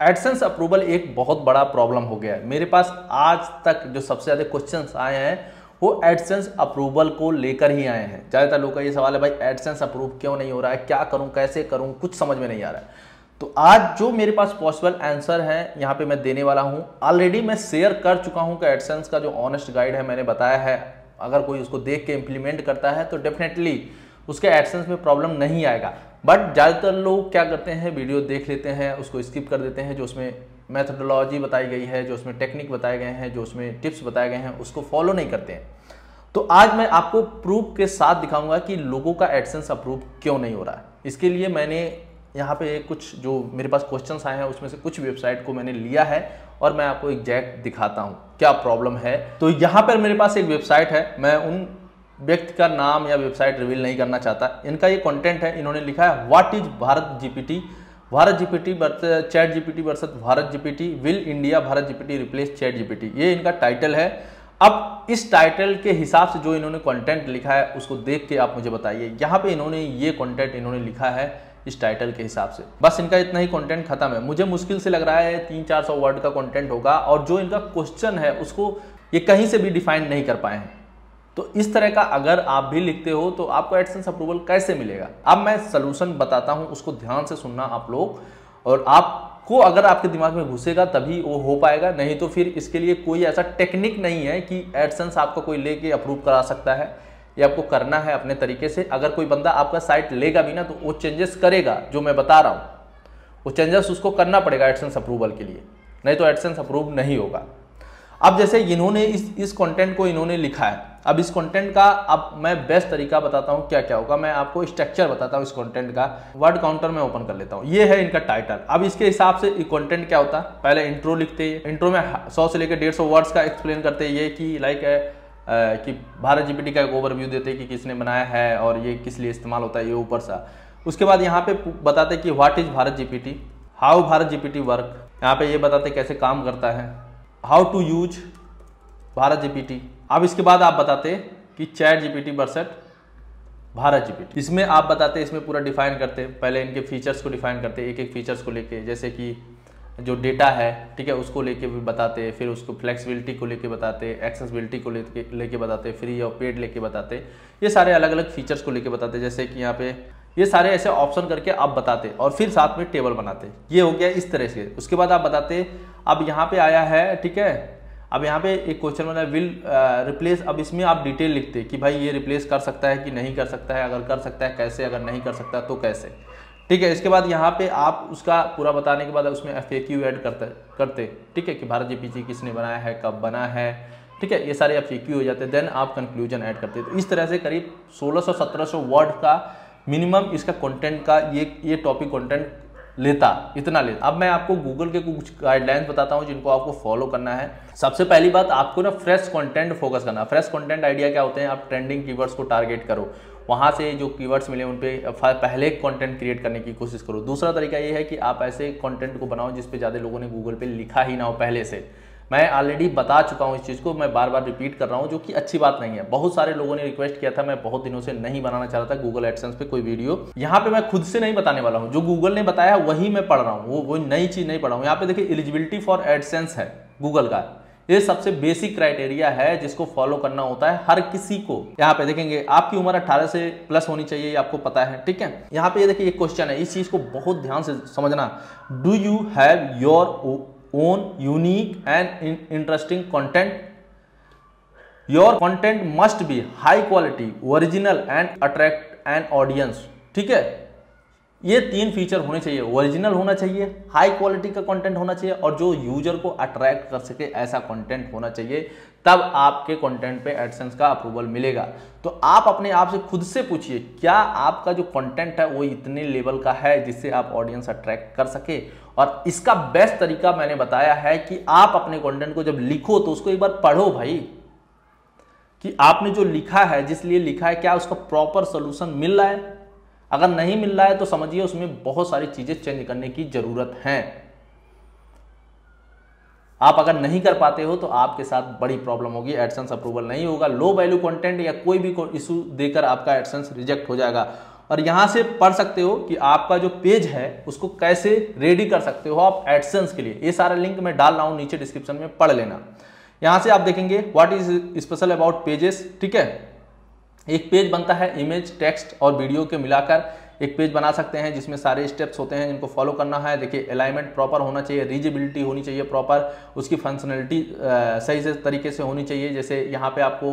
AdSense approval एक बहुत बड़ा प्रॉब्लम हो गया है। मेरे पास आज तक जो सबसे ज़्यादा क्वेश्चंस आए हैं, वो एडसेंस अप्रूवल को लेकर ही आए हैं। ज़्यादातर लोग का ये सवाल है, भाई एडसेंस अप्रूव क्यों नहीं हो रहा है? क्या करूँ? कैसे करूँ? कुछ समझ में नहीं आ रहा है। तो आज जो मेरे पास पॉसिबल आंसर है, यहाँ पे मैं देने वाला हूँ। ऑलरेडी मैं शेयर कर चुका हूँ कि एडसेंस का जो ऑनेस्ट गाइड है, मैंने बताया है। अगर कोई उसको देख के इम्प्लीमेंट करता है तो डेफिनेटली उसके एडसेंस में प्रॉब्लम नहीं आएगा। बट ज़्यादातर लोग क्या करते हैं वीडियो देख लेते हैं, उसको स्किप कर देते हैं, जो उसमें मैथडोलॉजी बताई गई है, जो उसमें टेक्निक बताए गए हैं, जो उसमें टिप्स बताए गए हैं, उसको फॉलो नहीं करते हैं। तो आज मैं आपको प्रूफ के साथ दिखाऊँगा कि लोगों का एडसेंस अप्रूव क्यों नहीं हो रहा है। इसके लिए मैंने यहाँ पे कुछ जो मेरे पास क्वेश्चंस आए हैं, उसमें से कुछ वेबसाइट को मैंने लिया है और मैं आपको एग्जैक्ट दिखाता हूँ क्या प्रॉब्लम है। तो यहाँ पर मेरे पास एक वेबसाइट है, मैं उन व्यक्ति का नाम या वेबसाइट रिवील नहीं करना चाहता। इनका ये कंटेंट है, इन्होंने लिखा है what is Bharat GPT Bharat GPT chat GPT versus Bharat GPT will India Bharat GPT replace chat GPT ये इनका टाइटल है। अब इस टाइटल के हिसाब से जो इन्होंने कंटेंट लिखा है, उसको देख के आप मुझे बताइए। यहाँ पे इन्होंने ये कंटेंट इन्होंने लिखा है इस टाइटल के हिसाब से। बस इनका इतना ही कंटेंट खत्म है। मुझे मुश्किल से लग रहा है तीन चार सौ वर्ड का कंटेंट होगा और जो इनका क्वेश्चन है, उसको ये कहीं से भी डिफाइन नहीं कर पाए हैं। तो इस तरह का अगर आप भी लिखते हो तो आपको एडसेंस अप्रूवल कैसे मिलेगा? अब मैं सोल्यूशन बताता हूँ, उसको ध्यान से सुनना आप लोग। और आपको अगर आपके दिमाग में घुसेगा, तभी वो हो पाएगा। नहीं तो फिर इसके लिए कोई ऐसा टेक्निक नहीं है कि एडसेंस आपको कोई लेके अप्रूव करा सकता है, ये आपको करना है अपने तरीके से। अगर कोई बंदा आपका साइट लेगा भी ना तो वो चेंजेस करेगा, जो मैं बता रहा हूँ। वो चेंजेस उसको करना पड़ेगा एडसेंस अप्रूवल के लिए। नहीं तो एडसेंस अप्रूव नहीं होगा। अब जैसे इन्होंने इस इस कंटेंट को इन्होंने लिखा है, अब इस कंटेंट का अब मैं बेस्ट तरीका बताता हूँ क्या क्या होगा, मैं आपको स्ट्रक्चर बताता हूँ इस कंटेंट का वर्ड काउंटर में ओपन कर लेता हूँ। ये है इनका टाइटल अब इसके हिसाब से कंटेंट क्या होता? है पहले इंट्रो लिखते हैं। इंट्रो में सौ से लेकर डेढ़ सौ वर्ड्स का एक्सप्लेन करते हैं। ये कि लाइक कि भारत जीपीटी का एक ओवरव्यू देते हैं कि किसने बनाया है और ये किस लिए इस्तेमाल होता है, ये ऊपर सा। उसके बाद यहाँ पे बताते कि what is Bharat GPT how Bharat GPT work यहाँ पे ये बताते कैसे काम करता है। How to use Bharat GPT अब इसके बाद आप बताते कि chat GPT versus Bharat GPT इसमें आप बताते, इसमें पूरा डिफाइन करते। पहले इनके फीचर्स को डिफाइन करते एक एक फीचर्स को लेके। जैसे कि जो डेटा है, ठीक है, उसको लेके भी बताते, फिर उसको फ्लेक्सिबिलिटी को लेके बताते एक्सेसिबिलिटी को लेके लेके बताते फ्री और पेड लेके बताते। ये सारे अलग अलग फीचर्स को लेके बताते। जैसे कि यहाँ पे ये सारे ऐसे ऑप्शन करके आप बताते और फिर साथ में टेबल बनाते। ये हो गया इस तरह से। उसके बाद आप बताते, अब यहाँ पे आया है, ठीक है? अब यहाँ पे एक क्वेश्चन बना विल रिप्लेस अब इसमें आप डिटेल लिखते कि भाई ये रिप्लेस कर सकता है कि नहीं कर सकता है, अगर कर सकता है, कैसे, अगर नहीं कर सकता तो कैसे? ठीक है, इसके बाद यहाँ पे आप उसका पूरा बताने के बाद उसमें एफ़ ए क्यू ऐड करते करते, ठीक है कि भारत जी किसने बनाया है, कब बना है, ठीक है? ये सारे एफ़ हो जाते हैं देन आप कंक्लूजन ऐड करते। तो इस तरह से करीब 1600-1700 वर्ड का मिनिमम इसका कंटेंट का ये ये टॉपिक कंटेंट लेता, इतना लेता। अब मैं आपको गूगल के कुछ गाइडलाइंस बताता हूँ, जिनको आपको फॉलो करना है। सबसे पहली बात, आपको ना फ्रेश कंटेंट फोकस करना। फ्रेश कंटेंट आइडिया क्या होते हैं? आप ट्रेंडिंग कीवर्ड्स को टारगेट करो। वहाँ से जो कीवर्ड्स मिले उन पर पहले कंटेंट क्रिएट करने की कोशिश करो। दूसरा तरीका ये है कि आप ऐसे कंटेंट को बनाओ जिस पे ज़्यादा लोगों ने गूगल पे लिखा ही ना हो पहले से। मैं ऑलरेडी बता चुका हूँ इस चीज़ को, मैं बार बार रिपीट कर रहा हूँ, जो कि अच्छी बात नहीं है। बहुत सारे लोगों ने रिक्वेस्ट किया था, मैं बहुत दिनों से नहीं बनाना चाह रहा था गूगल एडसेंस पे कोई वीडियो यहाँ पे मैं खुद से नहीं बताने वाला हूँ। जो गूगल ने बताया, वही मैं पढ़ रहा हूँ। वो वो नई चीज़ नहीं पढ़ हूँ। यहाँ पे देखिए एलिजिबिलिटी फॉर एडसेंस है गूगल का। ये सबसे बेसिक क्राइटेरिया है जिसको फॉलो करना होता है हर किसी को। यहाँ पे देखेंगे, आपकी उम्र 18 से प्लस होनी चाहिए, ये आपको पता है, ठीक है? यहाँ पे ये देखिए, एक क्वेश्चन है। इस चीज़ को बहुत ध्यान से समझना। Do you have your own unique and interesting content. Your content must be high quality, original and attract an audience. ठीक है ये तीन फीचर होने चाहिए। ओरिजिनल होना चाहिए हाई क्वालिटी का कंटेंट होना चाहिए और जो यूज़र को अट्रैक्ट कर सके ऐसा कंटेंट होना चाहिए, तब आपके कंटेंट पे एडसेंस का अप्रूवल मिलेगा। तो आप अपने आप से खुद से पूछिए, क्या आपका जो कंटेंट है वो इतने लेवल का है जिससे आप ऑडियंस अट्रैक्ट कर सके? और इसका बेस्ट तरीका मैंने बताया है कि आप अपने कंटेंट को जब लिखो तो उसको एक बार पढ़ो भाई, कि आपने जो लिखा है, जिस लिए लिखा है, क्या उसका प्रॉपर सोल्यूशन मिल रहा है? अगर नहीं मिल रहा है तो समझिए उसमें बहुत सारी चीज़ें चेंज करने की ज़रूरत है। आप अगर नहीं कर पाते हो तो आपके साथ बड़ी प्रॉब्लम होगी एडसेंस अप्रूवल नहीं होगा लो वैल्यू कंटेंट या कोई भी इशू देकर आपका एडसेंस रिजेक्ट हो जाएगा। और यहाँ से पढ़ सकते हो कि आपका जो पेज है, उसको कैसे रेडी कर सकते हो आप एडसेंस के लिए। ये सारा लिंक मैं डाल रहा हूँ, नीचे डिस्क्रिप्शन में पढ़ लेना। यहाँ से आप देखेंगे what is special about pages ठीक है? एक पेज बनता है इमेज टेक्स्ट और वीडियो के मिलाकर एक पेज बना सकते हैं, जिसमें सारे स्टेप्स होते हैं, जिनको फॉलो करना है। देखिए अलाइनमेंट प्रॉपर होना चाहिए रीजेबिलिटी होनी चाहिए प्रॉपर उसकी फंक्शनलिटी सही से तरीके से होनी चाहिए। जैसे यहाँ पे आपको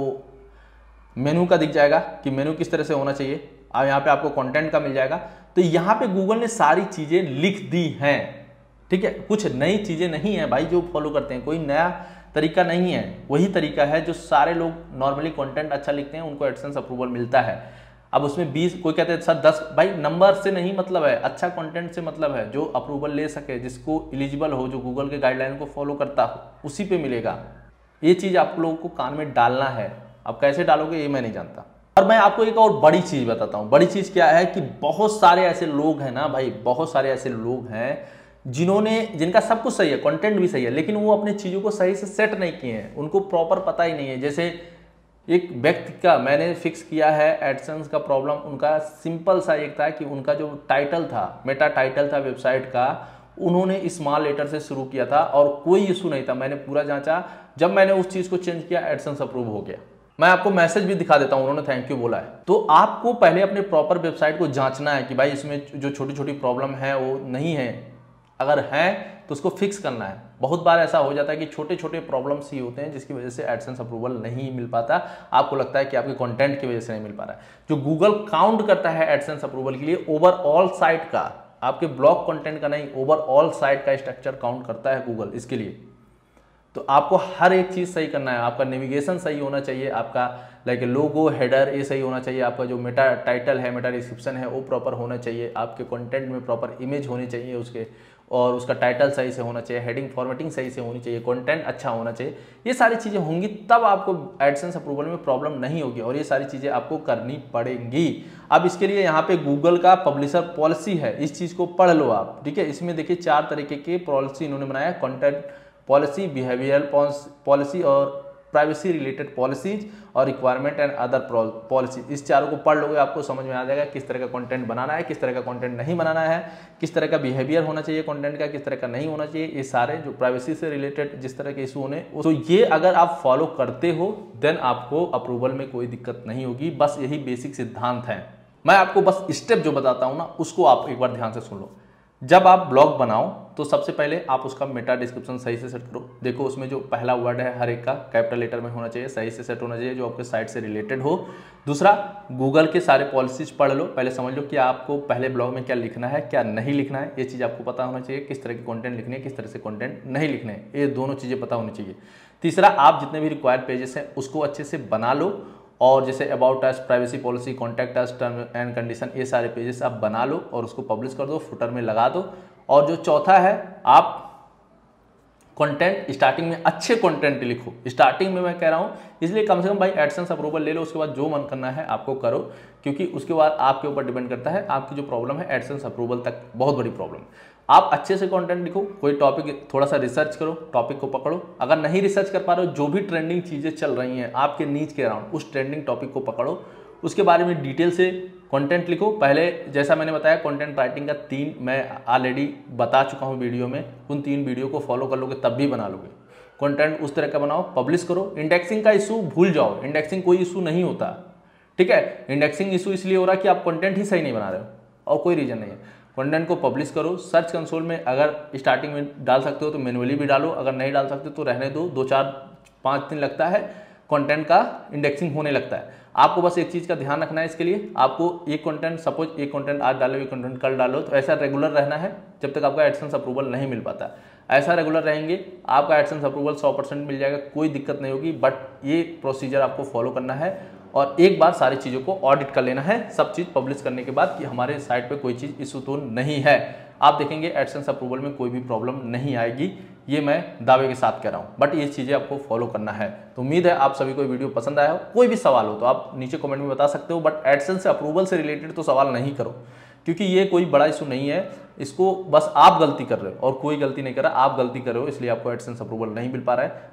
मेनू का दिख जाएगा कि मेनू किस तरह से होना चाहिए। और यहाँ पे आपको कंटेंट का मिल जाएगा। तो यहाँ पे गूगल ने सारी चीज़ें लिख दी हैं। ठीक है? कुछ नई चीज़ें नहीं है भाई, जो फॉलो करते हैं। कोई नया तरीका नहीं है। वही तरीका है जो सारे लोग नॉर्मली कंटेंट अच्छा लिखते हैं, उनको एडसेंस अप्रूवल मिलता है। अब उसमें 20 कोई कहते हैं सर 10 भाई नंबर से नहीं मतलब है अच्छा कंटेंट से मतलब है, जो अप्रूवल ले सके, जिसको एलिजिबल हो, जो गूगल के गाइडलाइन को फॉलो करता हो, उसी पे मिलेगा। ये चीज़ आप लोगों को कान में डालना है। अब कैसे डालोगे, ये मैं नहीं जानता। और मैं आपको एक और बड़ी चीज़ बताता हूँ। बड़ी चीज़ क्या है कि बहुत सारे ऐसे लोग हैं ना, भाई, बहुत सारे ऐसे लोग हैं जिन्होंने, जिनका सब कुछ सही है कंटेंट भी सही है, लेकिन वो अपने चीज़ों को सही से सेट नहीं किए हैं। उनको प्रॉपर पता ही नहीं है। जैसे एक व्यक्ति का मैंने फिक्स किया है एडसेंस का प्रॉब्लम उनका सिंपल सा एक था कि उनका जो टाइटल था मेटा टाइटल था वेबसाइट का, उन्होंने स्मॉल लेटर से शुरू किया था और कोई इशू नहीं था। मैंने पूरा जांचा। जब मैंने उस चीज़ को चेंज किया एडसेंस अप्रूव हो गया। मैं आपको मैसेज भी दिखा देता हूँ, उन्होंने थैंक यू बोला है। तो आपको पहले अपने प्रॉपर वेबसाइट को जांचना है कि भाई इसमें जो छोटी छोटी प्रॉब्लम है, वो नहीं है। अगर है तो उसको फिक्स करना है। बहुत बार ऐसा हो जाता है कि छोटे छोटे प्रॉब्लम्स ही होते हैं, जिसकी वजह से एडसेंस अप्रूवल नहीं मिल पाता। आपको लगता है कि आपके कंटेंट की वजह से नहीं मिल पा रहा है। जो गूगल काउंट करता है एडसेंस अप्रूवल के लिए ओवरऑल साइट का, आपके ब्लॉग कंटेंट का नहीं ओवरऑल साइट का स्ट्रक्चर काउंट करता है गूगल इसके लिए। तो आपको हर एक चीज़ सही करना है। आपका नेविगेशन सही होना चाहिए, आपका लाइक लोगो हेडर ये सही होना चाहिए। आपका जो मेटा टाइटल है मेटा डिस्क्रिप्शन है, वो प्रॉपर होना चाहिए। आपके कंटेंट में प्रॉपर इमेज होनी चाहिए उसके। और उसका टाइटल सही से होना चाहिए हेडिंग फॉर्मेटिंग सही से होनी चाहिए कंटेंट अच्छा होना चाहिए, ये सारी चीज़ें होंगी, तब आपको एडसेंस अप्रूवल में प्रॉब्लम नहीं होगी और ये सारी चीज़ें आपको करनी पड़ेंगी। अब इसके लिए यहाँ पे गूगल का पब्लिशर पॉलिसी है, इस चीज़ को पढ़ लो आप, ठीक है? इसमें देखिए चार तरीके के पॉलिसी इन्होंने बनाया कंटेंट पॉलिसी बिहेवियर पॉलिसी और प्राइवेसी रिलेटेड पॉलिसीज़ और रिक्वायरमेंट एंड अदर पॉलिसी इस चारों को पढ़ लोगे आपको समझ में आ जाएगा किस तरह का कंटेंट बनाना है, किस तरह का कंटेंट नहीं बनाना है, किस तरह का बिहेवियर होना चाहिए कंटेंट का, किस तरह का नहीं होना चाहिए, ये सारे जो प्राइवेसी से रिलेटेड जिस तरह के इशू होने तो ये अगर आप फॉलो करते हो देन आपको अप्रूवल में कोई दिक्कत नहीं होगी। बस यही बेसिक सिद्धांत है। मैं आपको बस स्टेप जो बताता हूँ ना, उसको आप एक बार ध्यान से सुन लो। जब आप ब्लॉग बनाओ तो सबसे पहले आप उसका मेटा डिस्क्रिप्शन सही से सेट करो। देखो, उसमें जो पहला वर्ड है, हर एक का कैपिटल लेटर में होना चाहिए, सही से सेट होना चाहिए, जो आपके साइट से रिलेटेड हो। दूसरा गूगल के सारे पॉलिसीज़ पढ़ लो। पहले समझ लो कि आपको पहले ब्लॉग में क्या लिखना है, क्या नहीं लिखना है। ये चीज़ आपको पता होना चाहिए, किस तरह के कॉन्टेंट लिखने किस तरह से कॉन्टेंट नहीं लिखने ये दोनों चीज़ें पता होनी चाहिए। तीसरा, आप जितने भी रिक्वायर्ड पेजेस हैं, उसको अच्छे से बना लो। और जैसे about us privacy policy contact us term and condition ये सारे पेजेस आप बना लो और उसको पब्लिश कर दो फुटर में लगा दो। और जो चौथा है, आप कंटेंट स्टार्टिंग में अच्छे कंटेंट लिखो। स्टार्टिंग में मैं कह रहा हूँ, इसलिए कम से कम भाई एडसेंस अप्रूवल ले लो, उसके बाद जो मन करना है आपको करो, क्योंकि उसके बाद आपके ऊपर डिपेंड करता है, आपकी जो प्रॉब्लम है एडसेंस अप्रूवल तक, बहुत बड़ी प्रॉब्लम आप अच्छे से कंटेंट लिखो, कोई टॉपिक थोड़ा सा रिसर्च करो टॉपिक को पकड़ो। अगर नहीं रिसर्च कर पा रहे हो, जो भी ट्रेंडिंग चीज़ें चल रही हैं आपके नीच के अराउंड उस ट्रेंडिंग टॉपिक को पकड़ो। उसके बारे में डिटेल से कंटेंट लिखो। पहले, जैसा मैंने बताया कंटेंट राइटिंग का तीन, मैं ऑलरेडी बता चुका हूँ वीडियो में, उन तीन वीडियो को फॉलो कर लोगे, तब भी बना लोगे। कंटेंट उस तरह का बनाओ पब्लिश करो। इंडेक्सिंग का इशू भूल जाओ। इंडेक्सिंग कोई इशू नहीं होता। ठीक है? इंडेक्सिंग इशू इसलिए हो रहा है कि आप कंटेंट ही सही नहीं बना रहे हो, और कोई रीजन नहीं है। कंटेंट को पब्लिश करो। सर्च कंसोल में अगर स्टार्टिंग में डाल सकते हो तो मैनुअली भी डालो। अगर नहीं डाल सकते तो रहने दो। दो, चार, पाँच दिन लगता है। कंटेंट का इंडेक्सिंग होने लगता है। आपको बस एक चीज़ का ध्यान रखना है इसके लिए। आपको एक कंटेंट सपोज़ एक कंटेंट आज डालो एक कंटेंट कल डालो तो ऐसा रेगुलर रहना है जब तक आपका एडसेंस अप्रूवल नहीं मिल पाता। ऐसा रेगुलर रहेंगे, आपका एडसेंस अप्रूवल 100 परसेंट मिल जाएगा, कोई दिक्कत नहीं होगी बट ये प्रोसीजर आपको फॉलो करना है और एक बार सारी चीज़ों को ऑडिट कर लेना है। सब चीज़ पब्लिश करने के बाद कि हमारे साइट पे कोई चीज़ इशू तो नहीं है। आप देखेंगे एडसेंस अप्रूवल में कोई भी प्रॉब्लम नहीं आएगी। ये मैं दावे के साथ कह रहा हूँ। बट ये चीज़ें आपको फॉलो करना है। तो उम्मीद है आप सभी को वीडियो पसंद आया हो। कोई भी सवाल हो तो आप नीचे कमेंट में बता सकते हो। बट एडसेंस अप्रूवल से रिलेटेड तो सवाल नहीं करो। क्योंकि ये कोई बड़ा इशू नहीं है। इसको बस आप गलती कर रहे हो। और कोई गलती नहीं कर रहा, आप गलती कर रहे हो, इसलिए आपको एडसेंस अप्रूवल नहीं मिल पा रहा है।